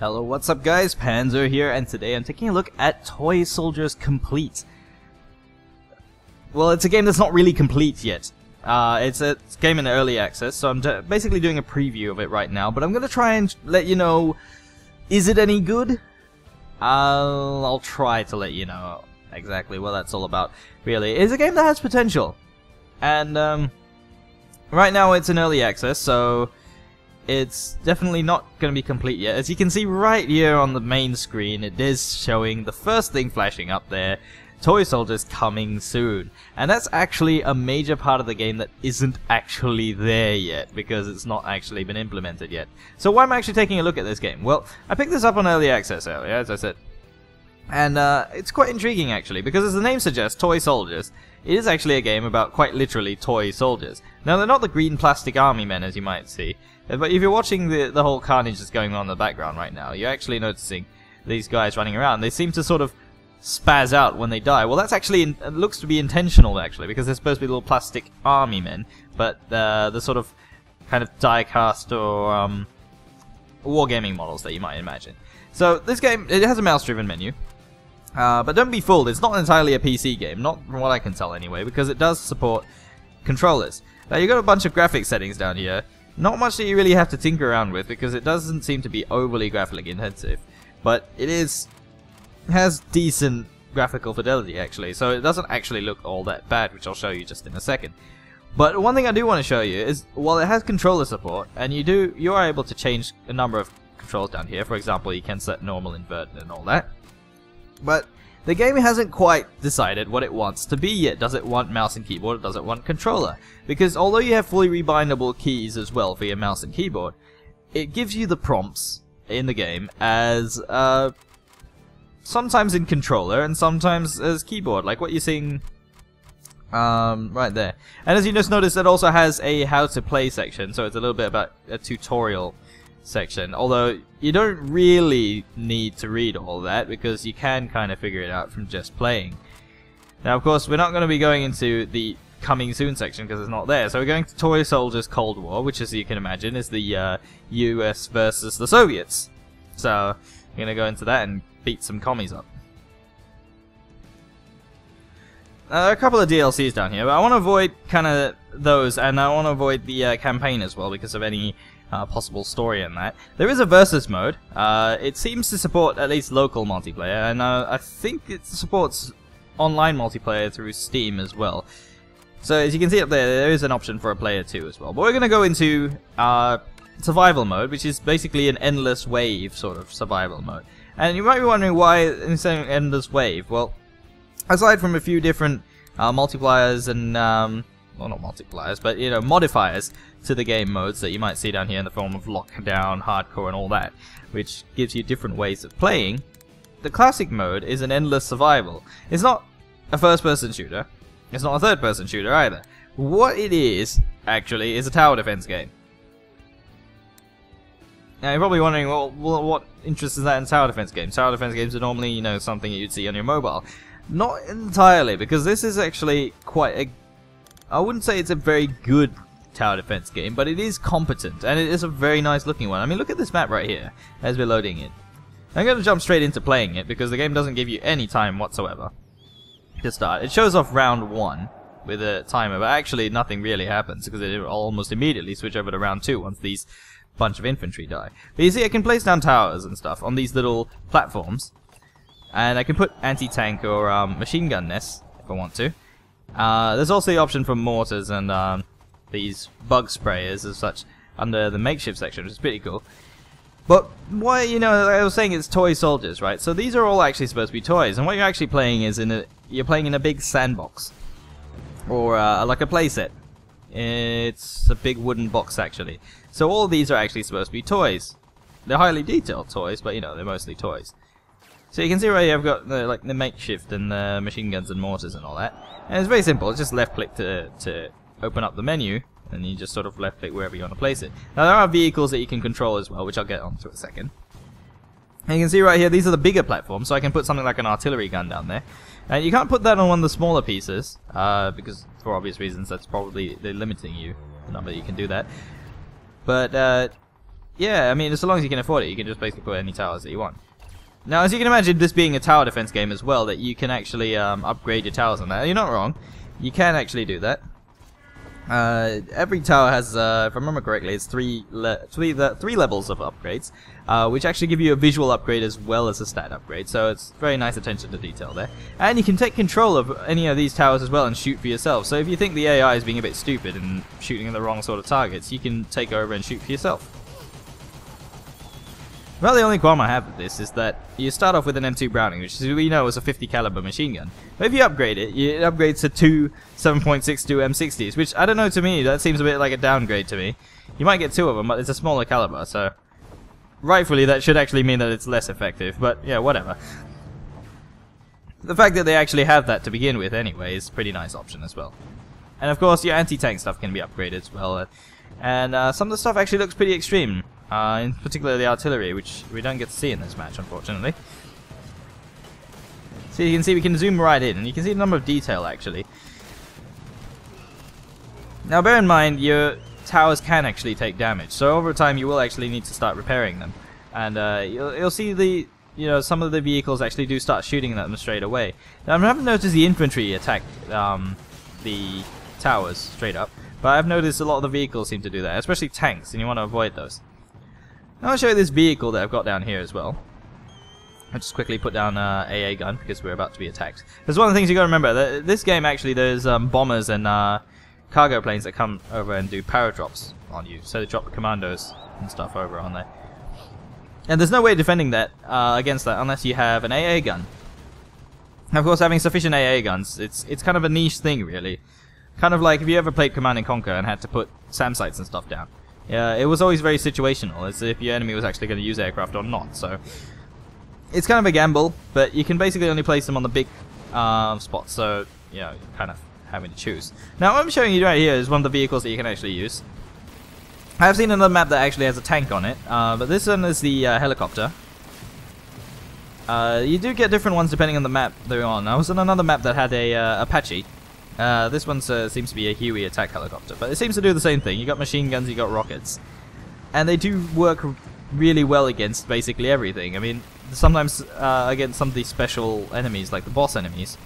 Hello, what's up guys? Panzer here, and today I'm taking a look at Toy Soldiers Complete. Well, it's a game that's not really complete yet. Uh, it's a game in early access, so I'm basically doing a preview of it right now, but I'm gonna try and let you know, is it any good? I'll, I'll try to let you know exactly what that's all about, really. It's a game that has potential, and um, right now it's in early access, so it's definitely not going to be complete yet. As you can see right here on the main screen, it is showing the first thing flashing up there, Toy Soldiers coming soon. And that's actually a major part of the game that isn't actually there yet, because it's not actually been implemented yet. So why am I actually taking a look at this game? Well, I picked this up on Early Access earlier, as I said. And uh, it's quite intriguing actually, because as the name suggests, Toy Soldiers, it is actually a game about quite literally toy soldiers. Now they're not the green plastic army men as you might see, but if you're watching the, the whole carnage that's going on in the background right now, you're actually noticing these guys running around. They seem to sort of spaz out when they die. Well, that's actually in, looks to be intentional actually, because they're supposed to be little plastic army men, but uh, the sort of kind of die-cast or um, wargaming models that you might imagine. So this game, it has a mouse-driven menu, uh, but don't be fooled, it's not entirely a PC game, not from what I can tell anyway, because it does support controllers. Now you've got a bunch of graphic settings down here, not much that you really have to tinker around with because it doesn't seem to be overly graphically intensive, but it is has decent graphical fidelity actually, so it doesn't actually look all that bad, which I'll show you just in a second. But one thing I do want to show you is while it has controller support, and you do you are able to change a number of controls down here. For example, you can set normal, inverted, and all that. But the game hasn't quite decided what it wants to be yet. Does it want mouse and keyboard or does it want controller? Because although you have fully rebindable keys as well for your mouse and keyboard, it gives you the prompts in the game as uh, sometimes in controller and sometimes as keyboard, like what you're seeing um, right there. And as you just noticed, it also has a how to play section, so it's a little bit about a tutorial section. Although you don't really need to read all that because you can kind of figure it out from just playing. Now, of course, we're not going to be going into the coming soon section because it's not there. So we're going to Toy Soldiers Cold War, which, as you can imagine, is the uh, US versus the Soviets. So we're going to go into that and beat some commies up. There are a couple of DLCs down here, but I want to avoid kind of those, and I want to avoid the uh, campaign as well because of any uh, possible story in that. There is a versus mode. Uh, it seems to support at least local multiplayer, and uh, I think it supports online multiplayer through Steam as well. So as you can see up there, there is an option for a player too as well. But we're going to go into uh, survival mode, which is basically an endless wave sort of survival mode. And you might be wondering why instead of endless wave. Well, aside from a few different uh, multipliers and um, well not multipliers, but you know modifiers to the game modes that you might see down here in the form of lockdown, hardcore, and all that, which gives you different ways of playing. The classic mode is an endless survival. It's not a first-person shooter. It's not a third-person shooter either. What it is, actually, is a tower defense game. Now you're probably wondering, well, what interest is that in tower defense games? Tower defense games are normally, you know, something you'd see on your mobile. Not entirely, because this is actually quite a... I wouldn't say it's a very good tower defense game, but it is competent, and it is a very nice looking one. I mean, look at this map right here, as we're loading it. I'm going to jump straight into playing it, because the game doesn't give you any time whatsoever to start. It shows off round one with a timer, but actually nothing really happens, because it almost immediately switch over to round two once these bunch of infantry die. But you see, I can place down towers and stuff on these little platforms, and I can put anti-tank or um, machine gun nests if I want to. Uh, there's also the option for mortars and um, these bug sprayers as such under the makeshift section, which is pretty cool. But why, you know, like I was saying, it's toy soldiers, right? So these are all actually supposed to be toys, and what you're actually playing is in a you're playing in a big sandbox, or uh, like a playset. It's a big wooden box actually. So all these are actually supposed to be toys. They're highly detailed toys, but you know they're mostly toys. So you can see right here I've got the, like the makeshift and the machine guns and mortars and all that. And it's very simple. It's just left click to to open up the menu, and you just sort of left click wherever you want to place it. Now there are vehicles that you can control as well, which I'll get onto in a second. And you can see right here, these are the bigger platforms, so I can put something like an artillery gun down there. And you can't put that on one of the smaller pieces, uh, because for obvious reasons that's probably they're limiting you the number you can do that. But, uh, yeah, I mean, as long as you can afford it, you can just basically put any towers that you want. Now, as you can imagine, this being a tower defense game as well, that you can actually um, upgrade your towers on that. You're not wrong. You can actually do that. Uh, every tower has, uh, if I remember correctly, it's three three, the, three levels of upgrades, uh, which actually give you a visual upgrade as well as a stat upgrade. So it's very nice attention to detail there. And you can take control of any of these towers as well and shoot for yourself. So if you think the AI is being a bit stupid and shooting at the wrong sort of targets, you can take over and shoot for yourself. Well, the only qualm I have with this is that you start off with an M2 Browning, which we know is a 50 caliber machine gun. But if you upgrade it, it upgrades to two 7.62 M60s, which I don't know to me, that seems a bit like a downgrade to me. You might get two of them, but it's a smaller caliber, so rightfully that should actually mean that it's less effective, but yeah, whatever. The fact that they actually have that to begin with anyway is a pretty nice option as well. And of course, your anti-tank stuff can be upgraded as well. Uh, and uh, some of the stuff actually looks pretty extreme. Uh, in particular the artillery, which we don't get to see in this match, unfortunately. So you can see we can zoom right in, and you can see the number of detail, actually. Now bear in mind, your towers can actually take damage, so over time you will actually need to start repairing them. And uh, you'll, you'll see the you know, some of the vehicles actually do start shooting at them straight away. Now, I haven't noticed the infantry attack um, the towers straight up, but I've noticed a lot of the vehicles seem to do that, especially tanks, and you want to avoid those. I'll show you this vehicle that I've got down here as well. I'll just quickly put down uh, AA gun because we're about to be attacked. There's one of the things you got to remember. That this game actually there's um, bombers and uh, cargo planes that come over and do paradrops on you. So they drop commandos and stuff over on there. And there's no way of defending that uh, against that unless you have an AA gun. Of course, having sufficient AA guns, it's it's kind of a niche thing, really. Kind of like if you ever played Command and Conquer and had to put SAM sites and stuff down. Yeah, it was always very situational, as if your enemy was actually going to use aircraft or not. So it's kind of a gamble, but you can basically only place them on the big uh, spots. So you know, kind of having to choose. Now, what I'm showing you right here is one of the vehicles that you can actually use. I've seen another map that actually has a tank on it, uh, but this one is the uh, helicopter. Uh, you do get different ones depending on the map they're on. I was on another map that had a uh, Apache, uh, this one uh, seems to be a Huey attack helicopter, but it seems to do the same thing. You got machine guns, you got rockets, and they do work really well against basically everything. I mean, sometimes uh, against some of these special enemies, like the boss enemies,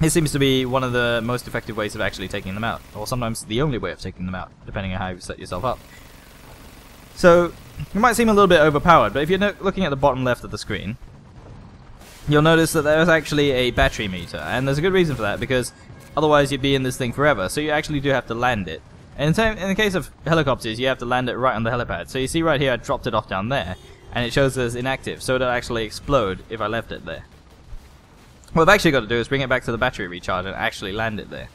it seems to be one of the most effective ways of actually taking them out, or sometimes the only way of taking them out, depending on how you set yourself up. So, it might seem a little bit overpowered, but if you're no looking at the bottom left of the screen, you'll notice that there's actually a battery meter, and there's a good reason for that, because Otherwise, you'd be in this thing forever. So you actually do have to land it. And in, the case of helicopters, you have to land it right on the helipad. So you see right here, I dropped it off down there, and it shows as inactive. So it'll actually explode if I left it there. What I've actually got to do is bring it back to the battery recharge and actually land it there.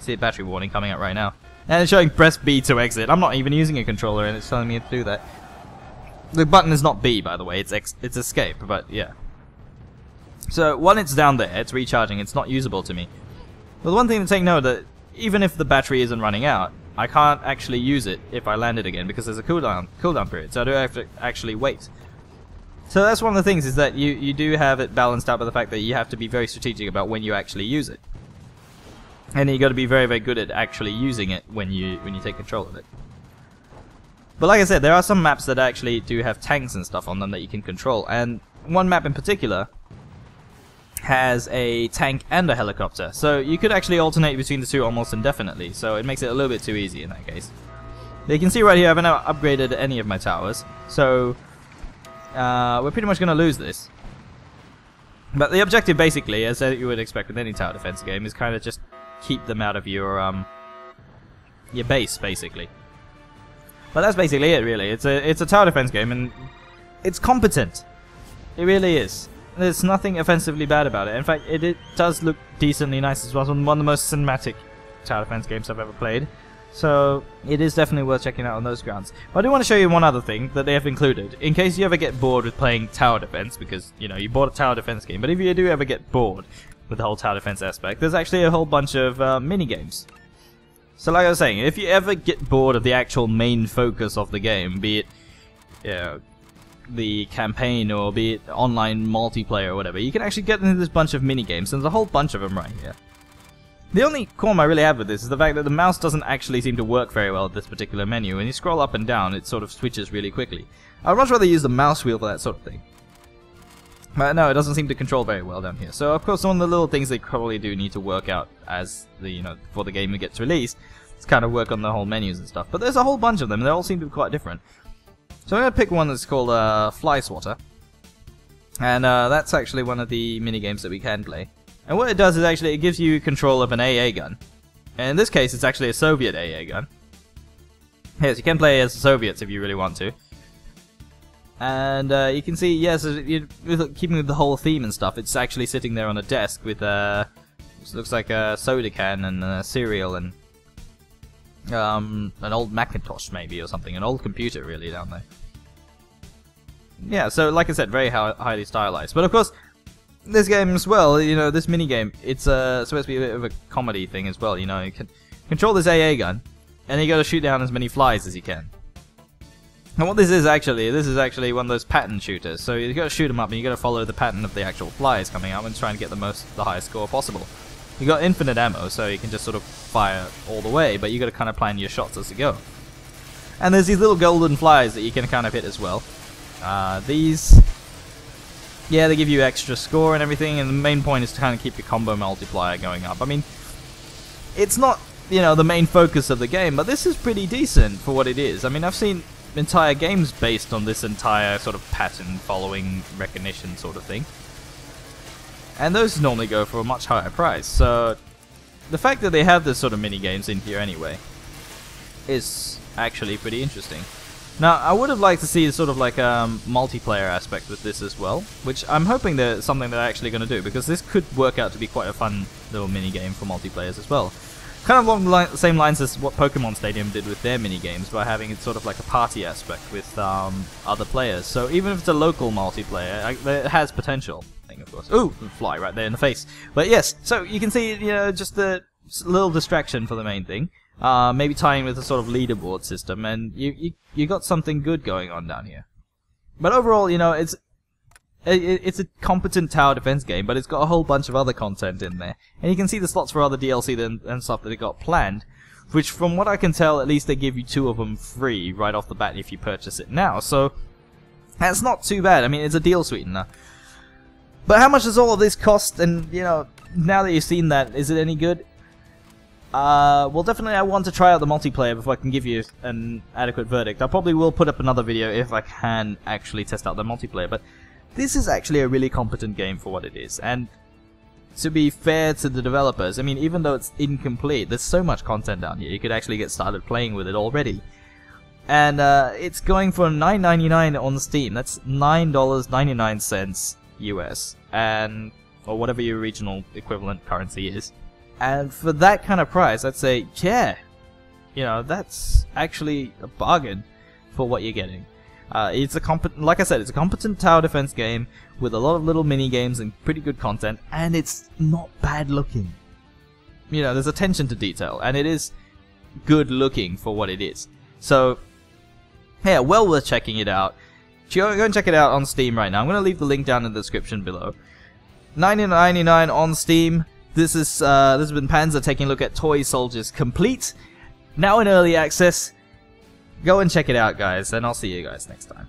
See a battery warning coming up right now. And it's showing press B to exit. I'm not even using a controller and it's telling me to do that. The button is not B, by the way. It's ex it's escape, but yeah. So, when it's down there, it's recharging. It's not usable to me. But the one thing to take note that even if the battery isn't running out, I can't actually use it if I land it again because there's a cooldown cooldown period, so I do have to actually wait. So that's one of the things is that you, you do have it balanced out by the fact that you have to be very strategic about when you actually use it. And you got to be very very good at actually using it when you when you take control of it. But like I said, there are some maps that actually do have tanks and stuff on them that you can control, and one map in particular has a tank and a helicopter. So you could actually alternate between the two almost indefinitely, so it makes it a little bit too easy in that case. you can see right here I haven't upgraded any of my towers, so uh, we're pretty much going to lose this. But the objective basically, as you would expect with any tower defense game, is kind of just keep them out of your um, your base, basically. But that's basically it, really. It's a it's a tower defense game, and it's competent. It really is. There's nothing offensively bad about it. In fact, it, it does look decently nice as well. It's one of the most cinematic tower defense games I've ever played. So it is definitely worth checking out on those grounds. But I do want to show you one other thing that they have included. In case you ever get bored with playing tower defense, because, you know, you bought a tower defense game, but if you do ever get bored with the whole tower defense aspect, there's actually a whole bunch of uh, mini games. So like I was saying, if you ever get bored of the actual main focus of the game, be it you know, the campaign or be it online multiplayer or whatever, you can actually get into this bunch of mini games, and there's a whole bunch of them right here. The only qualm I really have with this is the fact that the mouse doesn't actually seem to work very well at this particular menu. When you scroll up and down, it sort of switches really quickly. I'd much rather use the mouse wheel for that sort of thing. But no, it doesn't seem to control very well down here. So of course, one of the little things they probably do need to work out as the you know before the game gets released, is kind of work on the whole menus and stuff. But there's a whole bunch of them. They all seem to be quite different. So I'm gonna pick one that's called uh, Fly Swatter, and uh, that's actually one of the mini games that we can play. And what it does is actually it gives you control of an AA gun. And in this case, it's actually a Soviet AA gun. Yes, you can play as the Soviets if you really want to. And uh, you can see, yes, keeping with the whole theme and stuff, it's actually sitting there on a desk with uh, looks like a soda can and a cereal and um, an old Macintosh maybe or something, an old computer really down there. Yeah, so like I said, very highly stylized. But of course, this game as well, you know, this mini game, it's uh, supposed to be a bit of a comedy thing as well. You know, you can control this AA gun, and you got to shoot down as many flies as you can. And what this is actually, this is actually one of those pattern shooters. So you got to shoot them up, and you got to follow the pattern of the actual flies coming out and try and get the most, the highest score possible. You got infinite ammo, so you can just sort of fire all the way, but you got to kind of plan your shots as you go. And there's these little golden flies that you can kind of hit as well. Uh, these yeah, they give you extra score and everything, and the main point is to kind of keep your combo multiplier going up. I mean, it's not, you know, the main focus of the game, but this is pretty decent for what it is. I mean, I've seen entire games based on this entire sort of pattern following recognition sort of thing. And those normally go for a much higher price, so the fact that they have this sort of mini games in here anyway is actually pretty interesting. Now, I would have liked to see sort of like a um, multiplayer aspect with this as well, which I'm hoping that something they're actually going to do, because this could work out to be quite a fun little mini game for multiplayers as well. Kind of along the li same lines as what Pokemon Stadium did with their mini games, by having it sort of like a party aspect with um, other players. So even if it's a local multiplayer, it has potential. Of course. Ooh, fly right there in the face. But yes, so you can see, you know, just a little distraction for the main thing uh, maybe tying with a sort of leaderboard system, and you, you you got something good going on down here. But overall, you know, it's it, it's a competent tower defense game, but it's got a whole bunch of other content in there, and you can see the slots for other DLC and stuff that it got planned. Which, from what I can tell, at least they give you two of them free right off the bat if you purchase it now. So that's not too bad. I mean, it's a deal sweetener. But how much does all of this cost? And you know, now that you've seen that, is it any good? Uh, well, definitely I want to try out the multiplayer before I can give you an adequate verdict. I probably will put up another video if I can actually test out the multiplayer, but this is actually a really competent game for what it is, and to be fair to the developers, I mean, even though it's incomplete, there's so much content down here, you could actually get started playing with it already. And uh, it's going for $9.99 on Steam, that's $9.99 US, and or whatever your regional equivalent currency is. And for that kind of price, I'd say, yeah, you know, that's actually a bargain for what you're getting. Uh, it's a competent, like I said, it's a competent tower defense game with a lot of little mini games and pretty good content, and it's not bad looking. You know, there's attention to detail, and it is good looking for what it is. So, yeah, well worth checking it out. Go and check it out on Steam right now. I'm going to leave the link down in the description below. 19.99 on Steam. This is uh, this has been Panzer taking a look at Toy Soldiers Complete, now in early access. Go and check it out, guys, and I'll see you guys next time.